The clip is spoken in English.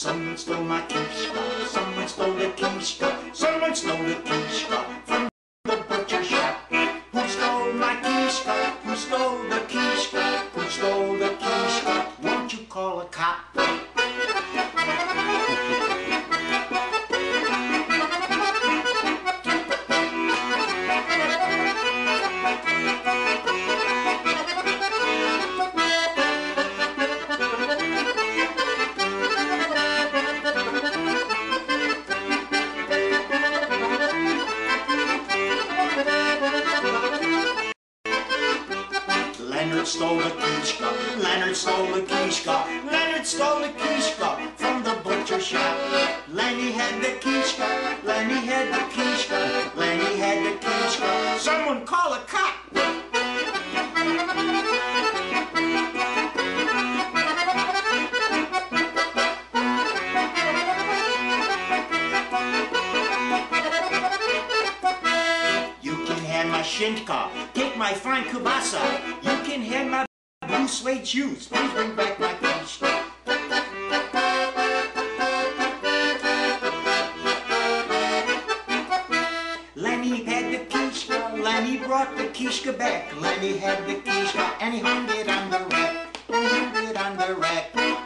Someone stole my kishka, someone stole the kishka, someone stole the kishka. Leonard stole a kishka, Leonard stole a kishka, Leonard stole a kishka from the butcher shop. Lenny had the kishka, Lenny had the kishka, Lenny had the kishka. Someone call a cop! My shintka, take my fine kubasa. You can have my blue suede shoes. Please bring back my kishka. Lenny had the kishka, Lenny brought the kishka back. Lenny had the kishka and he hung it on the rack. He hung it on the rack.